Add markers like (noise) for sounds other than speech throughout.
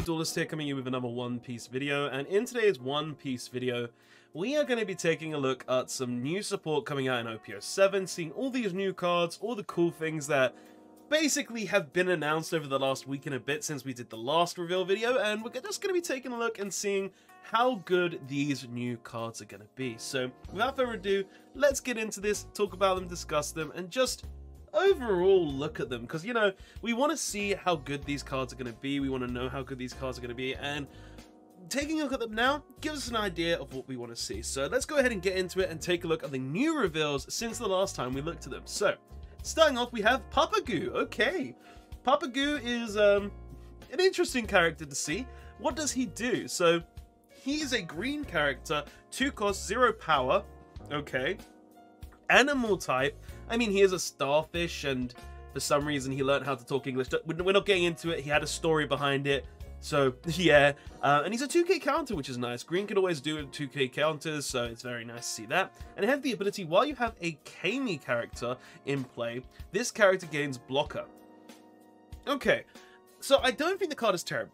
Blue Duelist here coming in with another One Piece video, and in today's One Piece video, we are going to be taking a look at some new support coming out in OPO 7, seeing all these new cards, all the cool things that basically have been announced over the last week and a bit since we did the last reveal video, and we're just going to be taking a look and seeing how good these new cards are going to be. So, without further ado, let's get into this, talk about them, discuss them, and just overall look at them because you know we want to see how good these cards are going to be we want to know how good these cards are going to be and taking a look at them now gives us an idea of what we want to see. So let's go ahead and get into it and take a look at the new reveals since the last time we looked at them. So starting off we have Papagu. Okay Papagu is um an interesting character to see. What does he do? So he is a green character two cost zero power. Okay animal type I mean, he is a starfish, and for some reason he learned how to talk English. We're not getting into it. He had a story behind it. So, (laughs) yeah. Uh, and he's a 2k counter, which is nice. Green can always do 2k counters, so it's very nice to see that. And it has the ability, while you have a Camie character in play, this character gains blocker. Okay, so I don't think the card is terrible.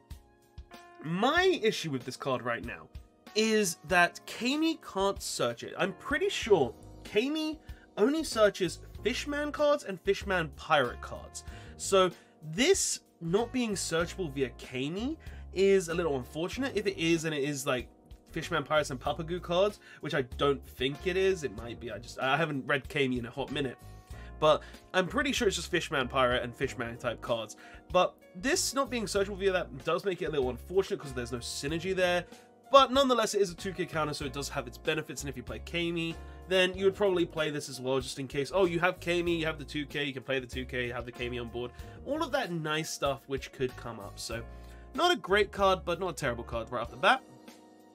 My issue with this card right now is that Camie can't search it. I'm pretty sure Kami only searches Fishman cards and Fishman pirate cards. So this not being searchable via Camie is a little unfortunate. If it is, and it is like Fishman Pirates and Papagu cards, which I don't think it is. It might be. I just I haven't read Camie in a hot minute. But I'm pretty sure it's just Fishman Pirate and Fishman type cards. But this not being searchable via that does make it a little unfortunate because there's no synergy there. But nonetheless, it is a 2k counter, so it does have its benefits. And if you play Camie, then you would probably play this as well, just in case. Oh, you have Camie, you have the 2K, you can play the 2K, you have the Camie on board. All of that nice stuff which could come up. So, not a great card, but not a terrible card right off the bat.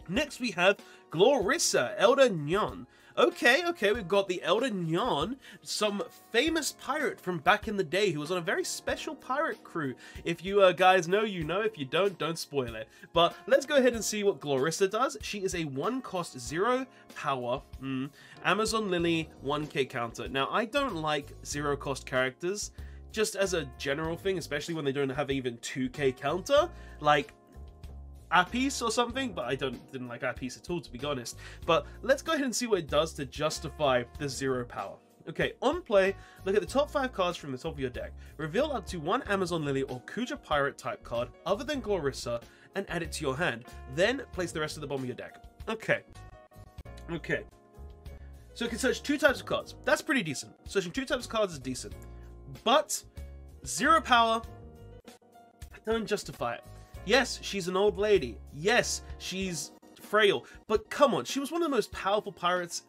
Next we have Gloriosa, Elder Nyan. Okay, okay, we've got the Elder Nyan, some famous pirate from back in the day who was on a very special pirate crew. If you uh, guys know, you know. If you don't, don't spoil it. But let's go ahead and see what Gloriosa does. She is a one cost, zero power, mm, Amazon Lily 1k counter. Now, I don't like zero cost characters just as a general thing, especially when they don't have even 2k counter. Like, Apis or something, but I don't didn't like Apis at all to be honest. But let's go ahead and see what it does to justify the zero power. Okay, on play, look at the top 5 cards from the top of your deck. Reveal up to one Amazon Lily or Kuja Pirate type card other than Gloriosa and add it to your hand. Then place the rest of the bottom of your deck. Okay. Okay. So it can search two types of cards. That's pretty decent. Searching two types of cards is decent. But, zero power, I don't justify it. Yes, she's an old lady. Yes, she's frail. But come on, she was one of the most powerful pirates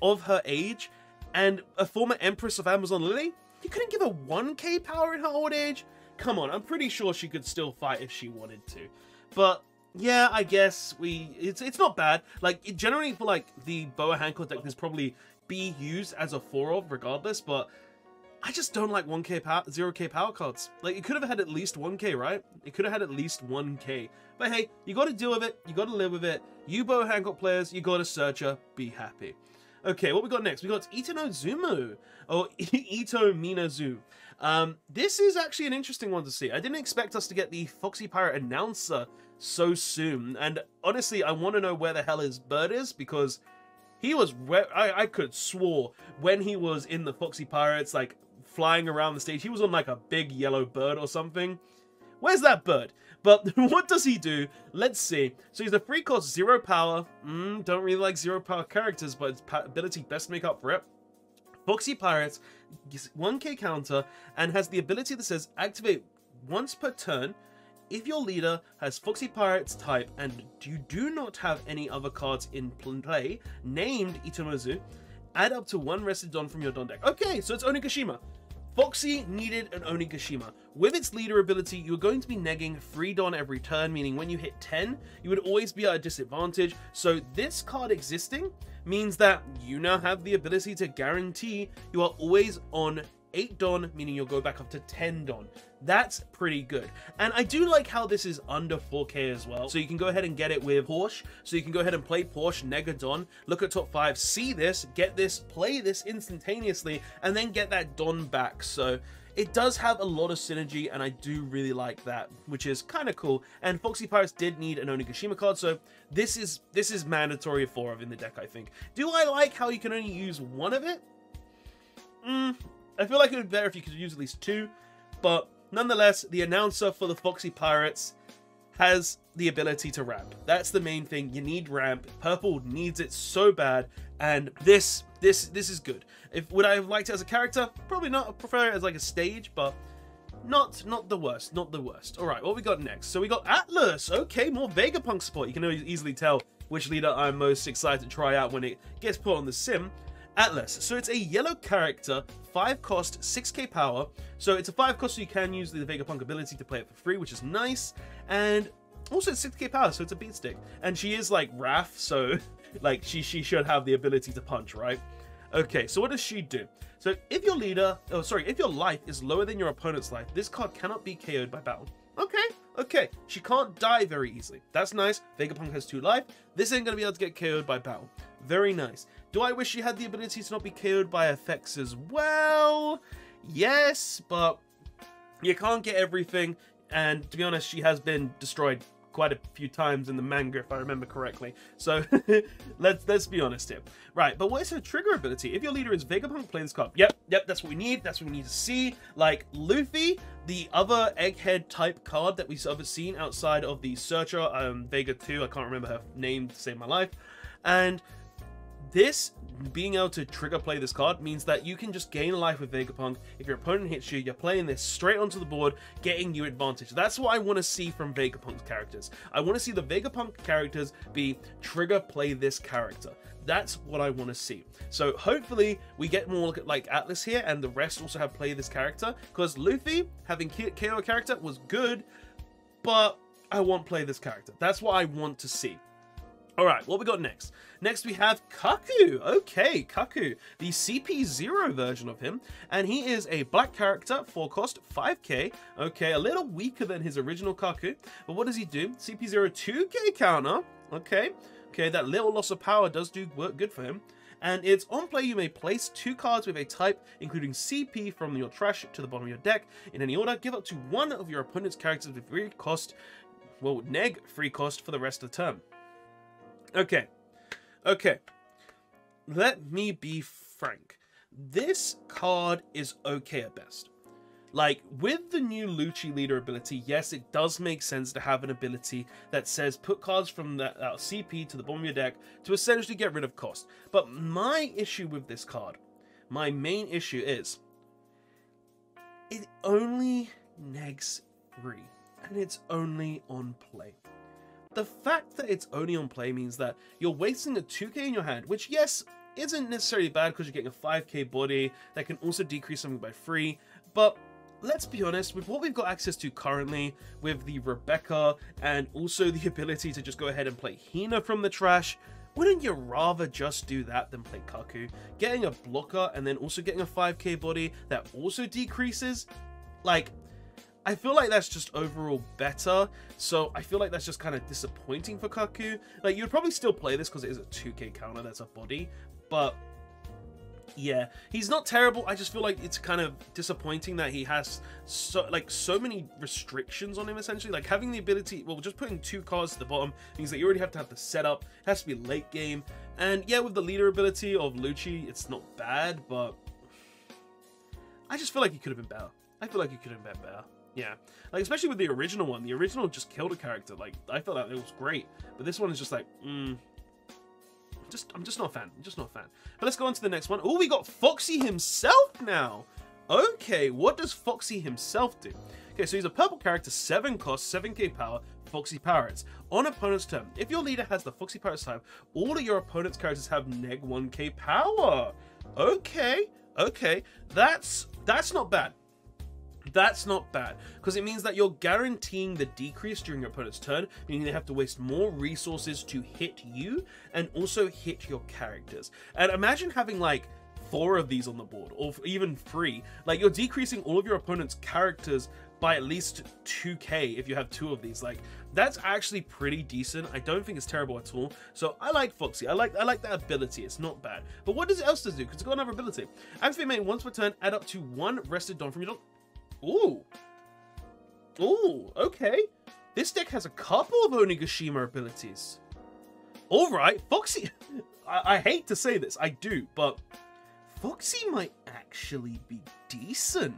of her age and a former Empress of Amazon Lily. You couldn't give her 1k power in her old age? Come on, I'm pretty sure she could still fight if she wanted to. But yeah, I guess we it's it's not bad. Like generally for like the Boa Hancock deck, there's probably be used as a four of regardless, but I just don't like 1k power, 0k power cards. Like, it could have had at least 1k, right? It could have had at least 1k. But hey, you got to deal with it. You got to live with it. You Boa Hancock players, you got a searcher. Be happy. Okay, what we got next? We got Ito no Zumo, or (laughs) Ito Minazu. Um, this is actually an interesting one to see. I didn't expect us to get the Foxy Pirate announcer so soon, and honestly, I want to know where the hell his bird is, because he was, I, I could swore, when he was in the Foxy Pirates, like, flying around the stage. He was on like a big yellow bird or something. Where's that bird? But (laughs) what does he do? Let's see. So he's a free cost, zero power. Mm, don't really like zero power characters, but his ability best make up for it. Foxy Pirates, 1k counter, and has the ability that says activate once per turn if your leader has Foxy Pirates type and you do not have any other cards in play named Itonozu, add up to one rested Don from your Don deck. Okay, so it's Onigashima. Foxy needed an Onigashima. With its leader ability, you're going to be negging 3 Don every turn, meaning when you hit 10, you would always be at a disadvantage. So this card existing means that you now have the ability to guarantee you are always on 8 Don, meaning you'll go back up to 10 Don. That's pretty good. And I do like how this is under 4k as well. So you can go ahead and get it with Porche. So you can go ahead and play Porche, Negadon, look at top 5, see this, get this, play this instantaneously, and then get that Don back. So it does have a lot of synergy, and I do really like that, which is kind of cool. And Foxy Pirates did need an Onigashima card, so this is this is mandatory for of in the deck, I think. Do I like how you can only use one of it? Mm, I feel like it would be better if you could use at least two, but nonetheless, the announcer for the Foxy Pirates has the ability to ramp. That's the main thing. You need ramp. Purple needs it so bad, and this this this is good. If would I have liked it as a character? Probably not. I prefer it as like a stage, but not not the worst. Not the worst. All right, what we got next? So we got Atlas. Okay, more Vegapunk support. You can easily tell which leader I'm most excited to try out when it gets put on the sim. Atlas. So it's a yellow character, 5 cost, 6k power. So it's a 5 cost so you can use the Vegapunk ability to play it for free, which is nice. And also it's 6k power, so it's a beat stick. And she is like Raph, so (laughs) like she, she should have the ability to punch, right? Okay, so what does she do? So if your leader, oh sorry, if your life is lower than your opponent's life, this card cannot be KO'd by battle. Okay, okay. She can't die very easily. That's nice. Vegapunk has two life. This ain't gonna be able to get KO'd by battle. Very nice. Do I wish she had the ability to not be KO'd by effects as well? Yes, but you can't get everything. And to be honest, she has been destroyed quite a few times in the manga, if I remember correctly. So (laughs) let's let's be honest here. Right, but what is her trigger ability? If your leader is Vegapunk, play this card. Yep, yep, that's what we need. That's what we need to see. Like Luffy, the other egghead type card that we've ever seen outside of the Searcher, um, Vega 2, I can't remember her name to save my life. And this being able to trigger play this card means that you can just gain a life with Vegapunk. If your opponent hits you, you're playing this straight onto the board, getting you advantage. That's what I want to see from Vegapunk's characters. I want to see the Vegapunk characters be trigger play this character. That's what I want to see. So hopefully we get more like Atlas here and the rest also have play this character because Luffy having KO character was good, but I want play this character. That's what I want to see. All right, what we got next? Next we have Kaku. Okay, Kaku, the CP0 version of him. And he is a black character, for cost, 5k. Okay, a little weaker than his original Kaku. But what does he do? CP0 2k counter. Okay, okay, that little loss of power does do work good for him. And it's on play, you may place two cards with a type, including CP from your trash to the bottom of your deck. In any order, give up to one of your opponent's characters with free cost, well, neg free cost for the rest of the term. Okay. Okay. Let me be frank. This card is okay at best. Like, with the new Lucci leader ability, yes, it does make sense to have an ability that says put cards from the uh, CP to the bottom of your deck to essentially get rid of cost. But my issue with this card, my main issue is, it only negs 3, and it's only on play. The fact that it's only on play means that you're wasting a 2k in your hand, which yes, isn't necessarily bad because you're getting a 5k body that can also decrease something by 3, but let's be honest, with what we've got access to currently, with the Rebecca, and also the ability to just go ahead and play Hina from the trash, wouldn't you rather just do that than play Kaku? Getting a blocker and then also getting a 5k body that also decreases? Like, I feel like that's just overall better. So I feel like that's just kind of disappointing for Kaku. Like you'd probably still play this because it is a 2k counter that's a body, but yeah, he's not terrible. I just feel like it's kind of disappointing that he has so like so many restrictions on him essentially. Like having the ability, well, just putting two cards to the bottom means that you already have to have the setup. It has to be late game. And yeah, with the leader ability of Lucci, it's not bad, but I just feel like he could have been better. I feel like he could have been better. Yeah, like especially with the original one. The original just killed a character. Like I felt like it was great, but this one is just like, mm, just I'm just not a fan. I'm just not a fan. But let's go on to the next one. Oh, we got Foxy himself now. Okay, what does Foxy himself do? Okay, so he's a purple character, 7 cost, 7k power, Foxy Pirates. On opponent's turn, if your leader has the Foxy Pirates type, all of your opponent's characters have neg 1k power. Okay, okay, that's that's not bad. That's not bad, because it means that you're guaranteeing the decrease during your opponent's turn, meaning they have to waste more resources to hit you and also hit your characters. And imagine having like four of these on the board, or even three. Like you're decreasing all of your opponent's characters by at least 2k if you have two of these. Like that's actually pretty decent. I don't think it's terrible at all. So i like foxy. I like i like that ability. It's not bad. But what does it else do? Because it's got another ability. Activate main once per turn add up to one rested don from your Ooh. Ooh, okay. This deck has a couple of Onigashima abilities. Alright, Foxy... (laughs) I, I hate to say this, I do, but Foxy might actually be decent.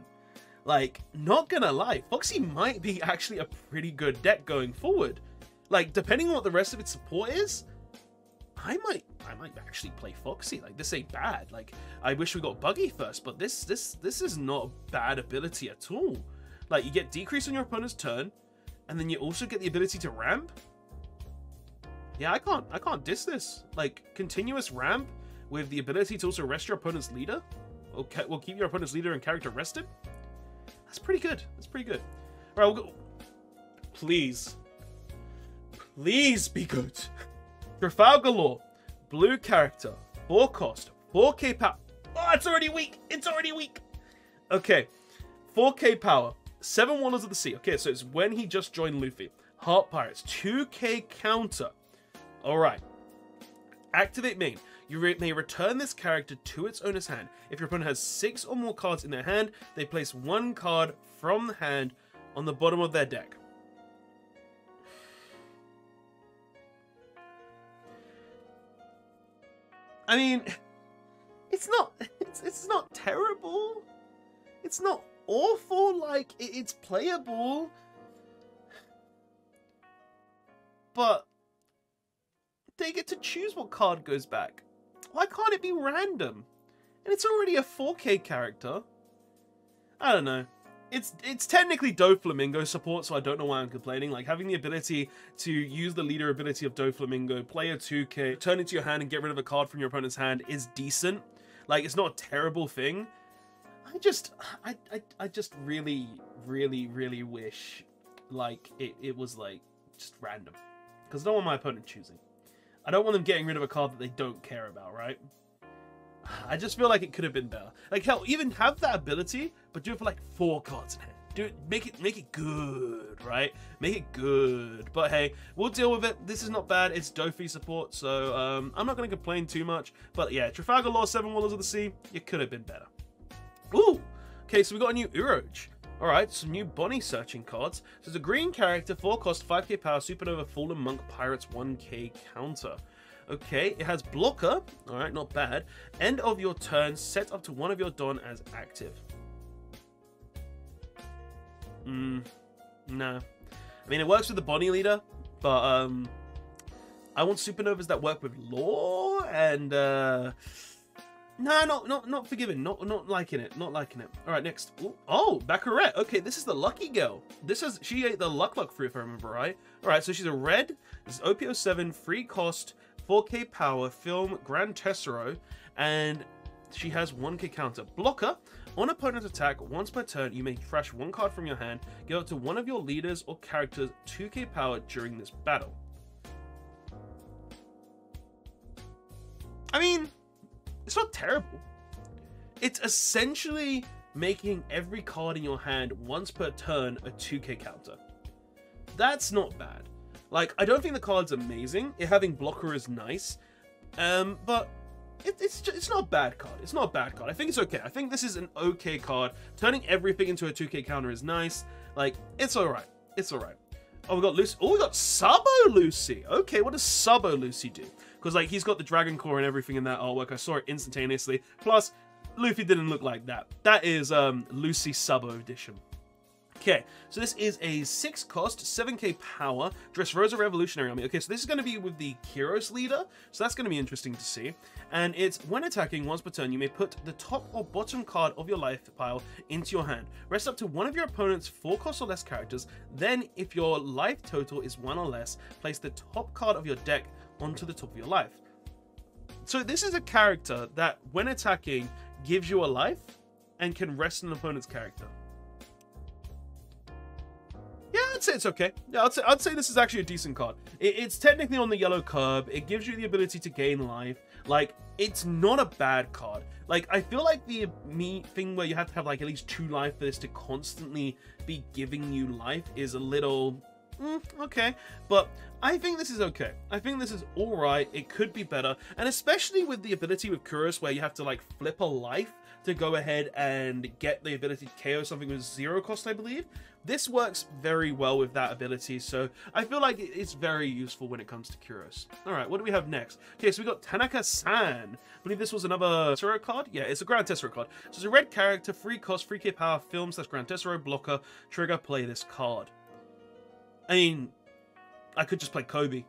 Like, not gonna lie, Foxy might be actually a pretty good deck going forward. Like, depending on what the rest of its support is, I might I might actually play Foxy. Like this ain't bad. Like I wish we got Buggy first, but this this this is not a bad ability at all. Like you get decrease on your opponent's turn, and then you also get the ability to ramp. Yeah, I can't I can't diss this. Like continuous ramp with the ability to also rest your opponent's leader. Okay, we'll keep your opponent's leader and character rested. That's pretty good. That's pretty good. All right, we'll go. Please, please be good. (laughs) Trafalgar Law, blue character, 4 cost, 4k power. Oh, it's already weak. It's already weak. Okay, 4k power, 7 Wonders of the Sea. Okay, so it's when he just joined Luffy. Heart Pirates, 2k counter. Alright. Activate main. You re may return this character to its owner's hand. If your opponent has 6 or more cards in their hand, they place one card from the hand on the bottom of their deck. I mean, it's not it's, it's not terrible. It's not awful. Like it, it's playable, but they get to choose what card goes back. Why can't it be random? And it's already a 4K character. I don't know it's it's technically Doflamingo support, so I don't know why I'm complaining. Like having the ability to use the leader ability of Doflamingo, play a 2k, turn into your hand and get rid of a card from your opponent's hand is decent. Like it's not a terrible thing. I just I I, I just really, really, really wish like it, it was like just random. Because I don't want my opponent choosing. I don't want them getting rid of a card that they don't care about, right? (sighs) I just feel like it could have been better. Like hell, even have that ability, but do it for like four cards in hand. Do it, make it, make it good, right? Make it good. But hey, we'll deal with it. This is not bad. It's Dofi support, so um, I'm not going to complain too much. But yeah, Trafalgar Law, Seven Wonders of the Sea, it could have been better. Ooh, okay, so we got a new Urouge. Alright, some new Bonney searching cards. So it's a green character, 4 cost, 5k power, Supernova Fallen Monk Pirates 1k counter. Okay, it has blocker. Alright, not bad. End of your turn, set up to one of your Don as active. Hmm, nah. I mean, it works with the Bonney leader, but um, I want supernovas that work with law and uh, no, not not not forgiven, not not liking it, not liking it. All right, next. Ooh, oh, Baccarat. Okay, this is the lucky girl. This is she ate the luck luck fruit if I remember right. All right, so she's a red. This is OPO seven, free cost. 4K power film Gran Tesoro, and she has 1k counter. Blocker, on opponent attack, once per turn, you may trash one card from your hand, give up to one of your leaders or characters 2k power during this battle. I mean, it's not terrible. It's essentially making every card in your hand once per turn a 2k counter. That's not bad. Like, I don't think the card's amazing. It having blocker is nice. Um, but it, it's just, it's not a bad card. It's not a bad card. I think it's okay. I think this is an okay card. Turning everything into a 2k counter is nice. Like, it's alright. It's alright. Oh, we got Lucy. Oh, we got Sabo Lucy. Okay, what does Sabo Lucy do? Because, like, he's got the Dragon Core and everything in that artwork. I saw it instantaneously. Plus, Luffy didn't look like that. That is um, Lucy Sabo edition. Okay, so this is a 6 cost, 7k power, Dressrosa Revolutionary Army. Okay, so this is going to be with the Kiros leader, so that's going to be interesting to see. And it's, when attacking once per turn, you may put the top or bottom card of your life pile into your hand. Rest up to one of your opponent's 4 cost or less characters, then if your life total is 1 or less, place the top card of your deck onto the top of your life. So this is a character that, when attacking, gives you a life and can rest an opponent's character. I'd say it's okay. Yeah, I'd say, I'd say this is actually a decent card. It, it's technically on the yellow curb. It gives you the ability to gain life. Like, it's not a bad card. Like, I feel like the me thing where you have to have like at least two life for this to constantly be giving you life is a little mm, okay. But I think this is okay. I think this is alright. It could be better. And especially with the ability with Kuros where you have to like flip a life to go ahead and get the ability to KO something with zero cost, I believe. This works very well with that ability, so I feel like it's very useful when it comes to Kuros. Alright, what do we have next? Okay, so we got Tanaka-san. I believe this was another Tesoro card? Yeah, it's a Gran Tesoro card. So it's a red character, free cost, free K power, film slash Gran Tesoro, blocker, trigger, play this card. I mean, I could just play Koby.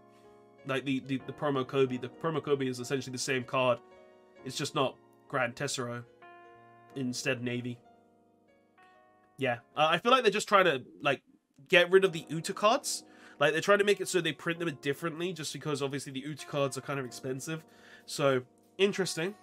Like the, the, the promo Koby. The promo Koby is essentially the same card. It's just not Gran Tesoro. Instead, Navy. Yeah, uh, I feel like they're just trying to like get rid of the Uta cards. Like they're trying to make it so they print them differently, just because obviously the Uta cards are kind of expensive. So interesting.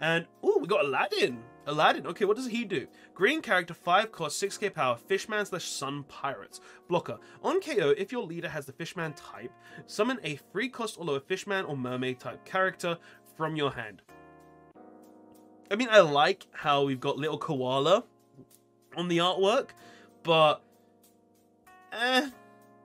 And oh, we got Aladdin. Aladdin. Okay, what does he do? Green character, 5 cost, 6k power, Fishman slash Sun Pirates. Blocker. On KO, if your leader has the Fishman type, summon a free cost or lower Fishman or Mermaid type character from your hand. I mean, I like how we've got little koala on the artwork, but eh,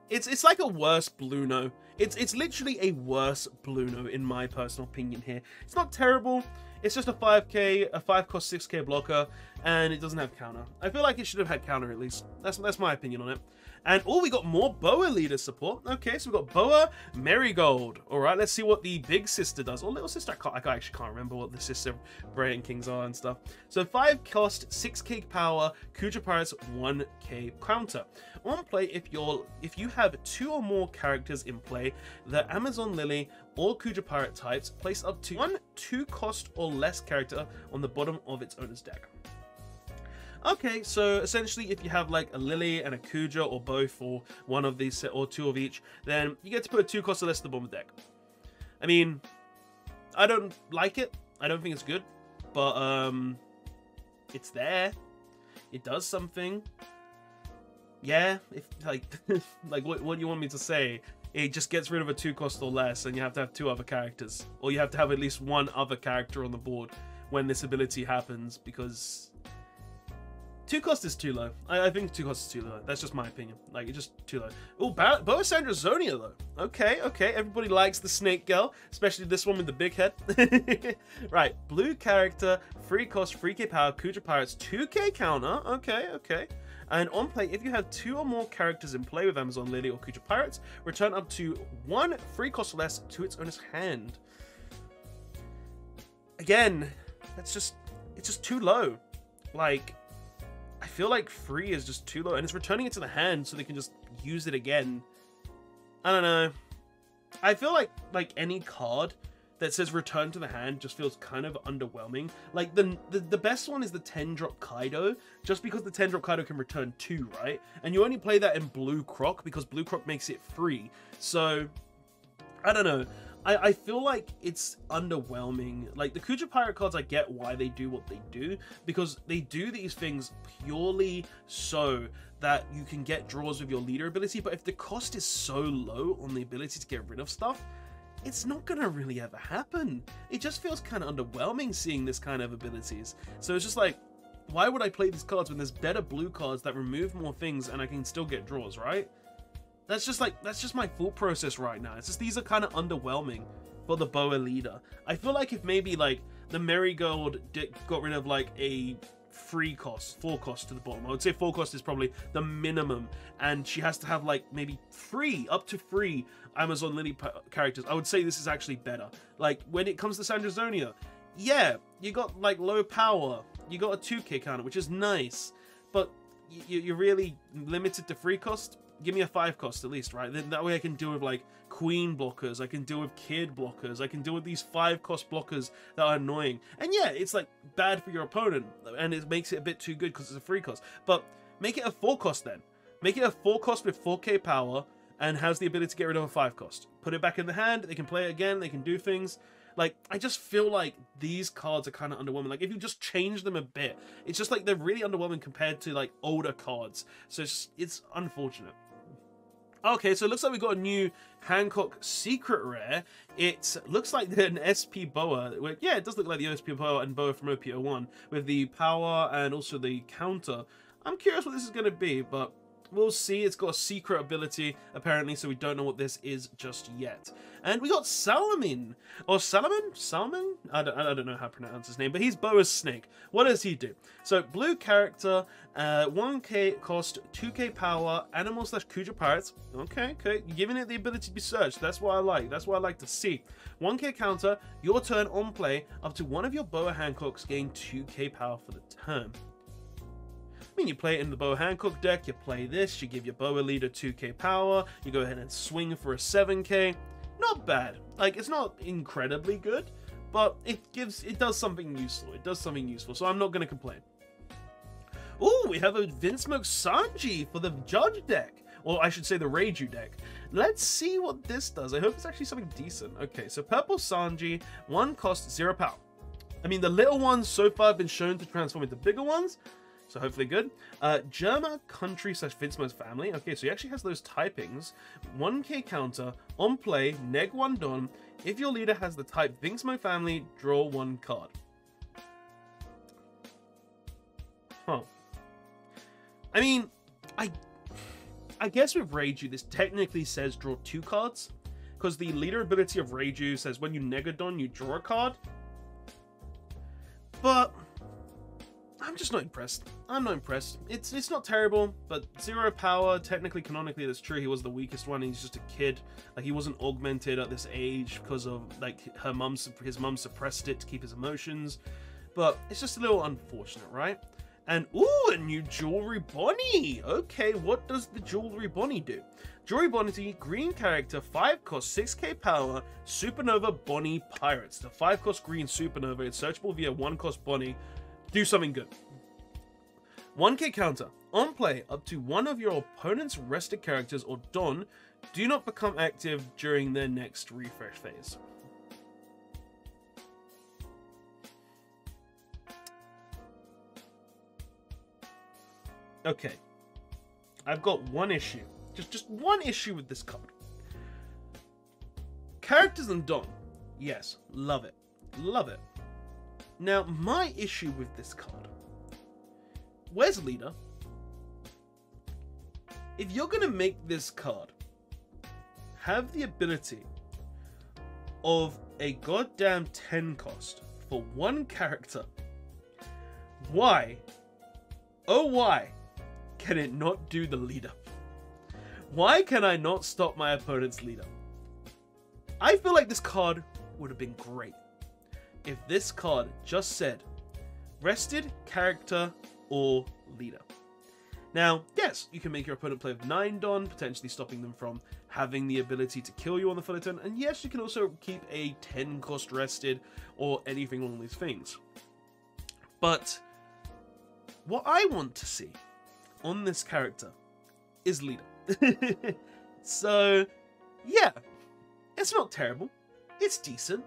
it's it's like a worse Bluno. It's it's literally a worse Bluno in my personal opinion here. It's not terrible. It's just a 5k, a 5 cost 6k blocker, and it doesn't have counter. I feel like it should have had counter at least. That's that's my opinion on it. And oh, we got more Boa leader support. Okay, so we got Boa Marigold. All right, let's see what the big sister does. Or little sister, I, can't, I actually can't remember what the sister Brayton Kings are and stuff. So 5 cost, 6k power, Kuja Pirates, 1k counter. On play, if you're if you have two or more characters in play, the Amazon Lily or Kuja Pirate types place up to one 2 cost or less character on the bottom of its owner's deck. Okay, so essentially if you have like a Lily and a Kuja or both or one of these or two of each, then you get to put a two cost or less at the bottom deck. I mean, I don't like it. I don't think it's good, but um, it's there. It does something. Yeah, if like (laughs) like what what do you want me to say? It just gets rid of a two cost or less, and you have to have two other characters, or you have to have at least one other character on the board when this ability happens because Two cost is too low. I, I, think two cost is too low. That's just my opinion. Like, it's just too low. Oh, Boa Sandersonia, though. Okay, okay. Everybody likes the snake girl, especially this one with the big head. (laughs) right, blue character, free cost, free K power, Kuja Pirates, 2k counter. Okay, okay. And on play, if you have two or more characters in play with Amazon Lily or Kuja Pirates, return up to one free cost less to its owner's hand. Again, that's just, it's just too low. Like, I feel like free is just too low, and it's returning it to the hand so they can just use it again. I don't know. I feel like like any card that says return to the hand just feels kind of underwhelming. Like the the, the best one is the 10 drop Kaido, just because the 10 drop Kaido can return two, right? And you only play that in Blue Croc because Blue Croc makes it free. So I don't know. I, I feel like it's underwhelming. Like the Kuja Pirate cards, I get why they do what they do because they do these things purely so that you can get draws with your leader ability. But if the cost is so low on the ability to get rid of stuff, it's not gonna really ever happen. It just feels kind of underwhelming seeing this kind of abilities. So it's just like, why would I play these cards when there's better blue cards that remove more things and I can still get draws, right? That's just like, that's just my thought process right now. It's just these are kind of underwhelming for the Boa leader. I feel like if maybe like the Marigold got rid of like a free cost, four cost to the bottom. I would say four cost is probably the minimum, and she has to have like maybe three, up to three Amazon Lily characters. I would say this is actually better. Like when it comes to Sandersonia, yeah, you got like low power, you got a 2k it, which is nice, but you're really limited to free cost give me a five cost at least, right? Then that way I can deal with like queen blockers, I can deal with kid blockers, I can deal with these five cost blockers that are annoying. And yeah, it's like bad for your opponent, and it makes it a bit too good because it's a free cost. But make it a four cost then. Make it a four cost with 4k power and has the ability to get rid of a five cost. Put it back in the hand, they can play it again, they can do things. Like, I just feel like these cards are kind of underwhelming. Like, if you just change them a bit, it's just like they're really underwhelming compared to like older cards. So it's, it's unfortunate. Okay, so it looks like we got a new Hancock Secret Rare. It looks like an SP Boa. Yeah, it does look like the SP Boa and Boa from OP01 with the power and also the counter. I'm curious what this is going to be, but We'll see. It's got a secret ability, apparently, so we don't know what this is just yet. And we got Salamin. Or Salaman? Salmon? I don't, I don't know how to pronounce his name, but he's Boa's snake. What does he do? So, blue character, uh, 1k cost, 2k power, animal slash Kuja pirates. Okay, okay. Giving it the ability to be searched. That's what I like. That's what I like to see. 1k counter, your turn on play, up to one of your Boa Hancocks gain 2k power for the turn mean, you play it in the Boa Hancock deck, you play this, you give your Boa leader 2k power, you go ahead and swing for a 7k. Not bad. Like, it's not incredibly good, but it gives, it does something useful. It does something useful, so I'm not going to complain. Oh, we have a Vinsmoke Sanji for the Judge deck. Or I should say the Reiju deck. Let's see what this does. I hope it's actually something decent. Okay, so Purple Sanji, one cost, zero power. I mean, the little ones so far have been shown to transform into bigger ones, so hopefully good. Uh, Germa country slash Vinsmoke's family. Okay, so he actually has those typings. 1k counter, on play, neg 1 don. If your leader has the type Vinsmo family, draw one card. Huh. I mean, I I guess with Reiju, this technically says draw two cards. Because the leader ability of Reiju says when you Negadon, you draw a card. But I'm just not impressed. I'm not impressed. It's it's not terrible, but zero power. Technically, canonically, that's true. He was the weakest one. He's just a kid. Like he wasn't augmented at this age because of like her mum. His mum suppressed it to keep his emotions. But it's just a little unfortunate, right? And ooh, a new jewelry Bonney. Okay, what does the jewelry Bonney do? Jewelry Bonney, green character, 5 cost, 6k power, Supernova Bonney Pirates. The 5 cost green Supernova is searchable via 1 cost Bonney do something good. 1k counter. On play, up to one of your opponent's rested characters or Don do not become active during their next refresh phase. Okay. I've got one issue. Just just one issue with this card. Characters and Don. Yes, love it. Love it. Now, my issue with this card. Where's leader? If you're going to make this card have the ability of a goddamn 10 cost for one character, why, oh why, can it not do the leader? Why can I not stop my opponent's leader? I feel like this card would have been great if this card just said rested, character, or leader. Now, yes, you can make your opponent play with 9 Don, potentially stopping them from having the ability to kill you on the full turn, and yes, you can also keep a 10 cost rested or anything along these things. But what I want to see on this character is leader. (laughs) so, yeah, it's not terrible. It's decent.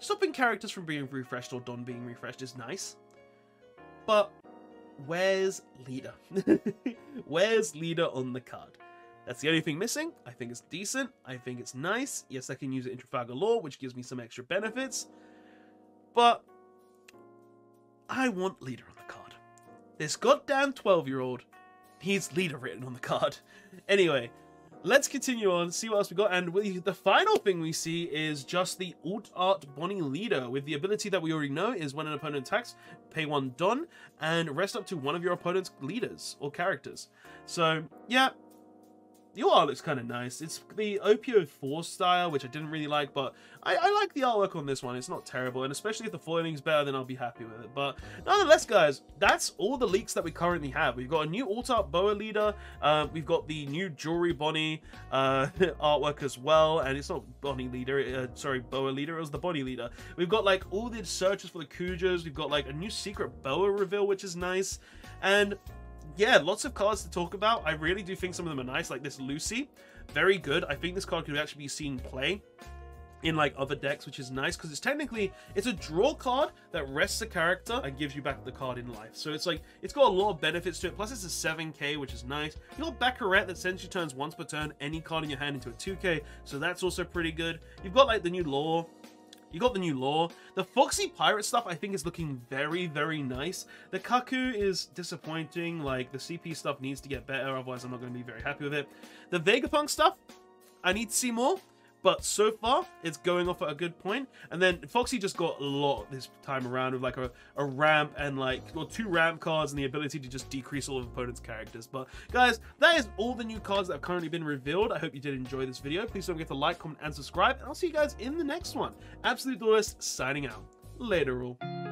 Stopping characters from being refreshed or Don being refreshed is nice. But where's leader? (laughs) where's leader on the card? That's the only thing missing. I think it's decent. I think it's nice. Yes, I can use it in Trafalgar Law, which gives me some extra benefits. But I want leader on the card. This goddamn 12-year-old needs leader written on the card. (laughs) Anyway, let's continue on, see what else we got. And we, the final thing we see is just the Alt Art Bonney Leader with the ability that we already know is when an opponent attacks, pay one Don and rest up to one of your opponent's leaders or characters. So yeah, the art looks kind of nice. It's the Opio 4 style, which I didn't really like, but I, I, like the artwork on this one. It's not terrible, and especially if the foiling's better, then I'll be happy with it. But nonetheless, guys, that's all the leaks that we currently have. We've got a new alt-art Boa leader. Uh, we've got the new Jewelry Bonney uh, (laughs) artwork as well, and it's not Bonney leader, uh, sorry, Boa leader. It was the Bonney leader. We've got like all the searches for the Kujas. We've got like a new secret Boa reveal, which is nice. And yeah, lots of cards to talk about. I really do think some of them are nice, like this Lucy. Very good. I think this card could actually be seen play in like other decks, which is nice because it's technically it's a draw card that rests a character and gives you back the card in life. So it's like it's got a lot of benefits to it. Plus it's a 7k, which is nice. You got Baccarat that sends you turns once per turn any card in your hand into a 2k, so that's also pretty good. You've got like the new law You got the new lore. The Foxy Pirate stuff I think is looking very, very nice. The Kaku is disappointing. Like, the CP stuff needs to get better, otherwise I'm not going to be very happy with it. The Vegapunk stuff, I need to see more. But so far, it's going off at a good point. And then Foxy just got a lot this time around with like a, a ramp and like, well, two ramp cards and the ability to just decrease all of opponent's characters. But guys, that is all the new cards that have currently been revealed. I hope you did enjoy this video. Please don't forget to like, comment, and subscribe. And I'll see you guys in the next one. Absolute Duelist signing out. Later all.